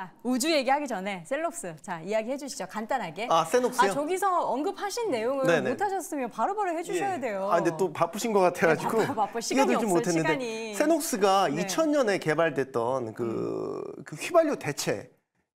자, 우주 얘기하기 전에 셀록스 자 이야기 해 주시죠 간단하게. 아, 세녹스요? 아 저기서 언급하신 내용을 네네. 못하셨으면 바로바로 해주셔야 예. 돼요. 아 근데 또 바쁘신 것 같아가지고 네, 바빠, 바빠. 시간이 없어요, 못했는데 시간이. 세녹스가 네. 음. 2000년에 개발됐던 그, 그 휘발유 대체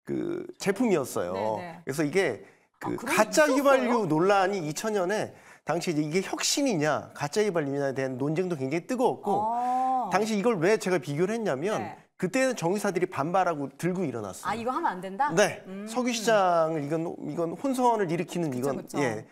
그 제품이었어요. 네네. 그래서 이게 그 아, 가짜 있었어요? 휘발유 논란이 2000년에 당시 이제 이게 혁신이냐 가짜 휘발유냐에 대한 논쟁도 굉장히 뜨거웠고 아. 당시 이걸 왜 제가 비교를 했냐면 네. 그때는 정유사들이 반발하고 들고 일어났어요. 아 이거 하면 안 된다? 네, 음. 석유 시장을 이건 이건 혼선을 일으키는 이건 그쵸. 예.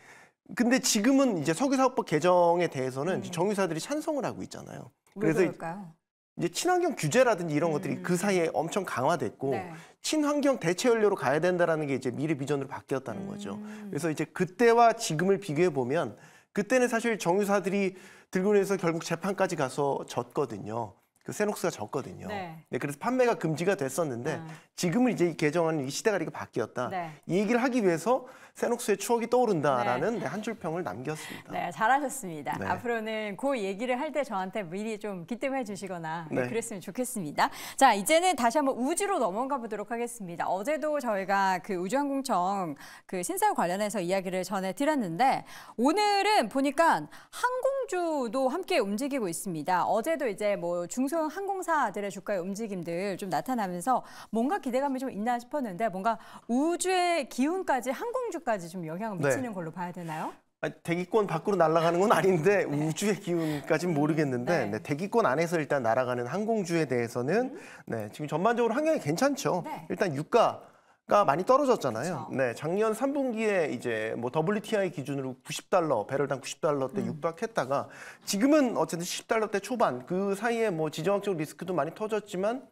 근데 지금은 이제 석유사업법 개정에 대해서는 음. 정유사들이 찬성을 하고 있잖아요. 왜 그래서 그럴까요? 이제 친환경 규제라든지 이런 음. 것들이 그 사이에 엄청 강화됐고 네. 친환경 대체 연료로 가야 된다라는 게 이제 미래 비전으로 바뀌었다는 거죠. 음. 그래서 이제 그때와 지금을 비교해 보면 그때는 사실 정유사들이 들고 내서 결국 재판까지 가서 졌거든요. 그 세녹스가 졌거든요. 네. 네, 그래서 판매가 금지가 됐었는데 음. 지금은 이제 이 개정안은 이 시대가 이렇게 바뀌었다. 네. 이 얘기를 하기 위해서 세녹스의 추억이 떠오른다라는 네, 한 줄 평을 남겼습니다. 네, 잘하셨습니다. 네. 앞으로는 그 얘기를 할 때 저한테 미리 좀 기뜸해 주시거나 네. 그랬으면 좋겠습니다. 자, 이제는 다시 한번 우주로 넘어가 보도록 하겠습니다. 어제도 저희가 그 우주항공청 그 신사역 관련해서 이야기를 전해 드렸는데 오늘은 보니까 항공주도 함께 움직이고 있습니다. 어제도 이제 뭐 중소형 항공사들의 주가의 움직임들 좀 나타나면서 뭔가 기대감이 좀 있나 싶었는데 뭔가 우주의 기운까지 항공주 까지 좀 영향을 네. 미치는 걸로 봐야 되나요? 아, 대기권 밖으로 날아가는 건 아닌데 우주의 기운까지는 모르겠는데 네. 네, 대기권 안에서 일단 날아가는 항공주에 대해서는 네, 지금 전반적으로 환경이 괜찮죠. 네. 일단 유가 가 많이 떨어졌잖아요. 그쵸. 네, 작년 3분기에 이제 뭐 WTI 기준으로 90달러, 배럴당 90달러 대 음. 육박했다가 지금은 어쨌든 10달러 대 초반 그 사이에 뭐 지정학적 리스크도 많이 터졌지만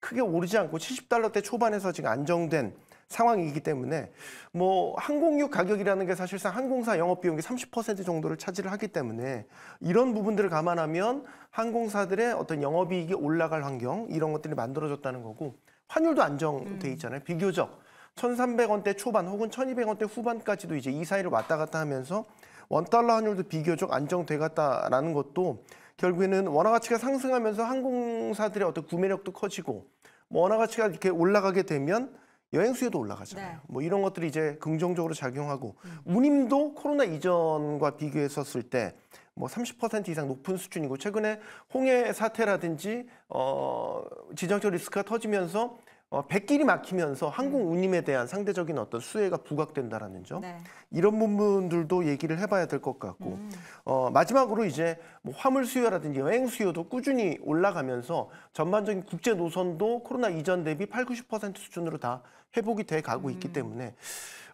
크게 오르지 않고 70달러 대 초반에서 지금 안정된 상황이기 때문에 뭐 항공유 가격이라는 게 사실상 항공사 영업 비용의 30% 정도를 차지를 하기 때문에 이런 부분들을 감안하면 항공사들의 어떤 영업이익이 올라갈 환경 이런 것들이 만들어졌다는 거고 환율도 안정돼 있잖아요. 비교적 1,300원대 초반 혹은 1,200원대 후반까지도 이제 이 사이를 왔다 갔다 하면서 원달러 환율도 비교적 안정돼 갔다라는 것도 결국에는 원화 가치가 상승하면서 항공사들의 어떤 구매력도 커지고 뭐 원화 가치가 이렇게 올라가게 되면 여행 수요도 올라가잖아요. 네. 뭐 이런 것들이 이제 긍정적으로 작용하고 운임도 코로나 이전과 비교했었을 때 뭐 30% 이상 높은 수준이고 최근에 홍해 사태라든지 어 지정적 리스크가 터지면서 어 백길이 막히면서 항공 운임에 대한 상대적인 어떤 수혜가 부각된다라는 점 네. 이런 부분들도 얘기를 해봐야 될 것 같고 음. 어, 마지막으로 이제 뭐 화물 수요라든지 여행 수요도 꾸준히 올라가면서 전반적인 국제 노선도 코로나 이전 대비 8, 90% 수준으로 다 회복이 돼 가고 음. 있기 때문에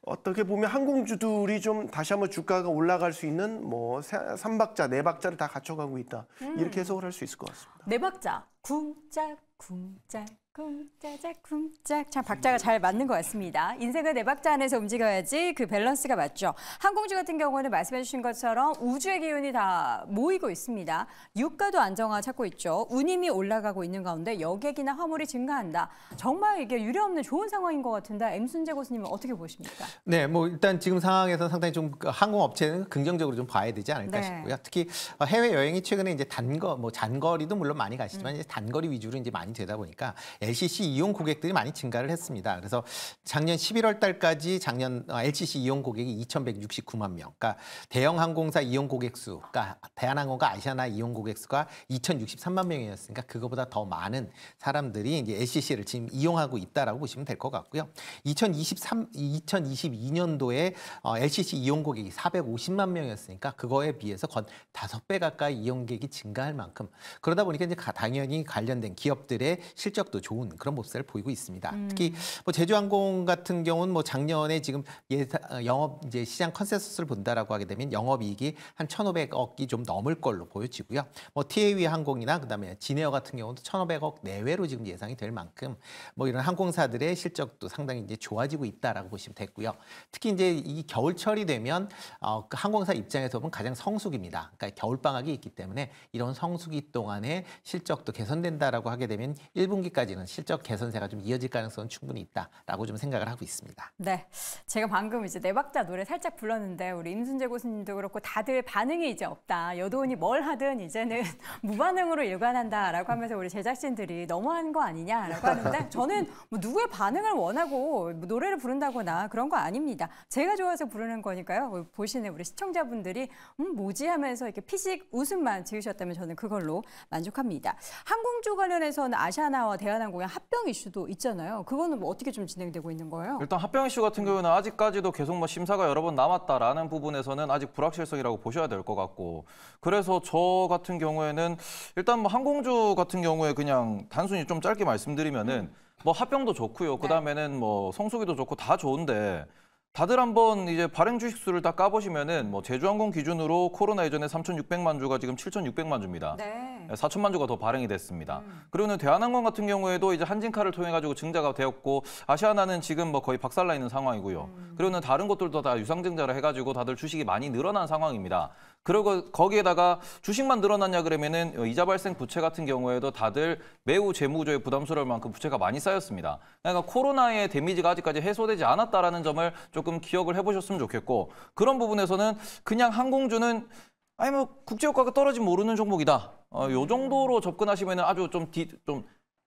어떻게 보면 항공주들이 좀 다시 한번 주가가 올라갈 수 있는 뭐 세- 삼박자, 네박자를 다 갖춰가고 있다 음. 이렇게 해석을 할 수 있을 것 같습니다. 네 박자 쿵짝 쿵짝 쿵짜작 쿵짝 참 박자가 잘 맞는 것 같습니다. 인생은 네 박자 안에서 움직여야지 그 밸런스가 맞죠. 항공주 같은 경우는 말씀해 주신 것처럼 우주의 기운이 다 모이고 있습니다. 유가도 안정화 찾고 있죠. 운임이 올라가고 있는 가운데 여객이나 화물이 증가한다. 정말 이게 유례없는 좋은 상황인 것 같은데 엠순재 교수님은 어떻게 보십니까? 네, 뭐 일단 지금 상황에서 상당히 좀그 항공업체는 긍정적으로 좀 봐야 되지 않을까 네. 싶고요. 특히 어, 해외 여행이 최근에 이제 단거 뭐 장거리도 물론 많이 가시지만 이제 단거리 위주로 이제 많이 되다 보니까 LCC 이용 고객들이 많이 증가를 했습니다. 그래서 작년 11월 달까지 작년 어, LCC 이용 고객이 2,169만 명. 그러니까 대형 항공사 이용 고객 수, 그러니까 대한항공과 아시아나 이용 고객 수가 2,063만 명이었으니까 그거보다 더 많은 사람들이 이제 LCC를 지금 이용하고 있다라고 보시면 될 것 같고요. 2023, 2022년도에 어, LCC 이용 고객이 450만 명이었으니까 그거에 비해서 건 다섯 배 가까이 이용객이 증가할 만큼 그러다 보니까 이제 가- 당연히 관련된 기업들의 실적도 좋은 그런 모습을 보이고 있습니다. 특히 뭐 제주항공 같은 경우는 뭐 작년에 지금 예상, 어, 영업 이제 시장 컨센서스를 본다라고 하게 되면 영업이익이 한 1,500억이 좀 넘을 걸로 보여지고요. 뭐 티웨이 항공이나 그다음에 진에어 같은 경우도 1,500억 내외로 지금 예상이 될 만큼 뭐 이런 항공사들의 실적도 상당히 이제 좋아지고 있다라고 보시면 되고요. 특히 이제 이 겨울철이 되면 어, 그 항공사 입장에서 보면 가장 성수기입니다. 그러니까 겨울 방학이 있기 때문에 이런 성수기 동안에 실적도 개선된다라고 하게 되면 1분기까지는 그런 실적 개선세가 좀 이어질 가능성은 충분히 있다라고 좀 생각을 하고 있습니다. 네, 제가 방금 이제 네 박자 노래 살짝 불렀는데 우리 임순재 교수님도 그렇고 다들 반응이 이제 없다. 여도원이 뭘 하든 이제는 무반응으로 일관한다라고 하면서 우리 제작진들이 너무한 거 아니냐라고 하는데 저는 뭐 누구의 반응을 원하고 뭐 노래를 부른다거나 그런 거 아닙니다. 제가 좋아서 부르는 거니까요. 보시는 우리 시청자분들이 음 뭐지 하면서 이렇게 피식 웃음만 지으셨다면 저는 그걸로 만족합니다. 항공주 관련해서는 아시아나와 대한항공 의 합병 이슈도 있잖아요. 그거는 뭐 어떻게 좀 진행되고 있는 거예요? 일단 합병 이슈 같은 경우는 아직까지도 계속 뭐 심사가 여러 번 남았다라는 부분에서는 아직 불확실성이라고 보셔야 될 것 같고 그래서 저 같은 경우에는 일단 뭐 항공주 같은 경우에 그냥 단순히 좀 짧게 말씀드리면은 뭐 합병도 좋고요. 그 다음에는 뭐 성수기도 좋고 다 좋은데 다들 한번 이제 발행 주식 수를 다 까보시면은 뭐 제주항공 기준으로 코로나 이전에 3,600만 주가 지금 7,600만 주입니다. 네. 4천만 주가 더 발행이 됐습니다. 그리고는 대한항공 같은 경우에도 이제 한진카를 통해 가지고 증자가 되었고 아시아나는 지금 뭐 거의 박살나 있는 상황이고요. 그리고는 다른 것들도 다 유상증자를 해가지고 다들 주식이 많이 늘어난 상황입니다. 그리고 거기에다가 주식만 늘어났냐 그러면은 이자 발생 부채 같은 경우에도 다들 매우 재무구조에 부담스러울 만큼 부채가 많이 쌓였습니다. 그러니까 코로나의 데미지가 아직까지 해소되지 않았다라는 점을 조금 기억을 해보셨으면 좋겠고 그런 부분에서는 그냥 항공주는 아니 뭐 국제유가가 떨어지면 오르는 종목이다. 어, 요 정도로 접근하시면 아주 좀, 디, 좀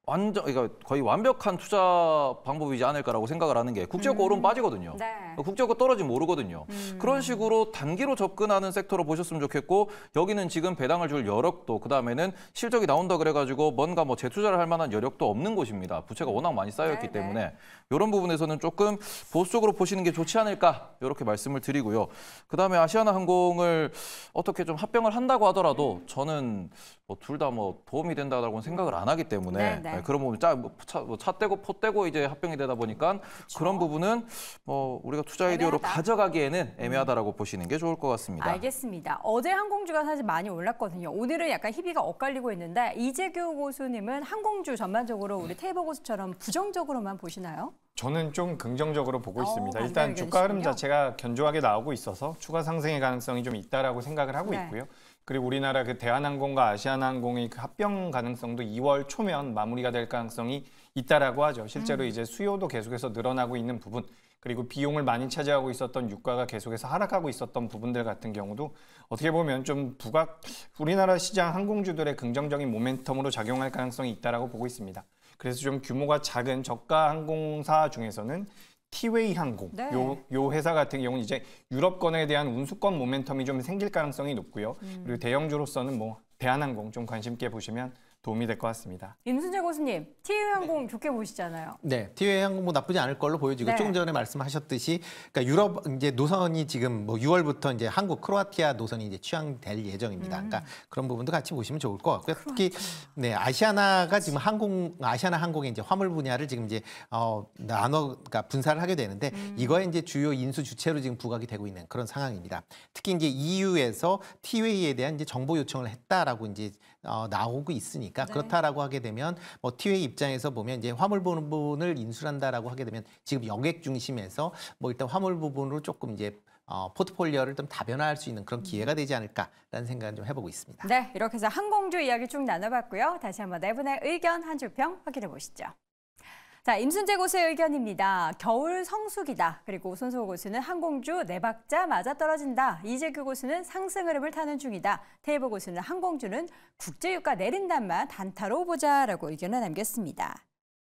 완전 그러니까 거의 완벽한 투자 방법이지 않을까라고 생각을 하는 게 국제유가 오르면 빠지거든요. 네. 어, 국제유가 떨어지면 오르거든요. 그런 식으로 단기로 접근하는 섹터로 보셨으면 좋겠고 여기는 지금 배당을 줄 여력도 그다음에는 실적이 나온다 그래가지고 뭔가 뭐 재투자를 할 만한 여력도 없는 곳입니다. 부채가 워낙 많이 쌓여있기 네, 네. 때문에 이런 부분에서는 조금 보수적으로 보시는 게 좋지 않을까 이렇게 말씀을 드리고요. 그다음에 아시아나 항공을 어떻게 좀 합병을 한다고 하더라도 저는 뭐 둘 다뭐 도움이 된다고 생각을 안 하기 때문에 네, 네. 네, 그런 부분 짜, 뭐 차, 뭐차 떼고 포 떼고 이제 합병이 되다 보니까 그런 부분은 뭐 우리가 투자 아이디어로 애매하다. 가져가기에는 애매하다라고 보시는 게 좋을 것 같습니다. 알겠습니다. 어제 항공주가 사실 많이 올랐거든요. 오늘은 약간 희비가 엇갈리고 있는데 이재규 고수님은 항공주 전반적으로 우리 테이블 고수처럼 부정적으로만 보시나요? 저는 좀 긍정적으로 보고 어, 있습니다. 일단 주가 흐름. 자체가 견조하게 나오고 있어서 추가 상승의 가능성이 좀 있다라고 생각을 하고 네. 있고요. 그리고 우리나라 그 대한항공과 아시아나항공의 그 합병 가능성도 2월 초면 마무리가 될 가능성이 있다라고 하죠. 실제로 음. 이제 수요도 계속해서 늘어나고 있는 부분 그리고 비용을 많이 차지하고 있었던 유가가 계속해서 하락하고 있었던 부분들 같은 경우도 어떻게 보면 좀 부각 우리나라 시장 항공주들의 긍정적인 모멘텀으로 작용할 가능성이 있다라고 보고 있습니다. 그래서 좀 규모가 작은 저가 항공사 중에서는 티웨이 항공 네. 요, 요 회사 같은 경우는 이제 유럽권에 대한 운수권 모멘텀이 좀 생길 가능성이 높고요. 음. 그리고 대형주로서는 뭐 대한항공 좀 관심 있게 보시면 도움이 될 것 같습니다. 임순재 고수님, TU항공 좋게 보시잖아요. 네, 티웨이 항공 뭐 나쁘지 않을 걸로 보여지고 네. 조금 전에 말씀하셨듯이 그러니까 유럽 이제 노선이 지금 뭐 6월부터 이제 한국 크로아티아 노선이 이제 취항될 예정입니다. 그러니까 그런 부분도 같이 보시면 좋을 것 같고요. 특히 네 아시아나가 지금 항공 아시아나 항공의 이제 화물 분야를 지금 이제 어 나눠 그러니까 분사를 하게 되는데 이거에 이제 주요 인수 주체로 지금 부각이 되고 있는 그런 상황입니다. 특히 이제 EU에서 티웨이에 대한 이제 정보 요청을 했다라고 이제 어, 나오고 있으니까 네. 그렇다라고 하게 되면 뭐 티웨이 입장에서 보면 이제 화물 부분을 인수한다라고 하게 되면 지금 여객 중심에서 뭐 일단 화물 부분으로 조금 이제 어, 포트폴리오를 좀 다변화할 수 있는 그런 기회가 되지 않을까라는 생각을 좀 해보고 있습니다. 네, 이렇게 해서 항공주 이야기 쭉 나눠봤고요. 다시 한번 네 분의 의견 한 줄 평 확인해 보시죠. 자, 임순재 고수의 의견입니다. 겨울 성수기다. 그리고 손소 고수는 항공주 네 박자 맞아 떨어진다. 이재규 고수는 상승 흐름을 타는 중이다. 테이블 고수는 항공주는 국제유가 내린단만 단타로 보자라고 의견을 남겼습니다.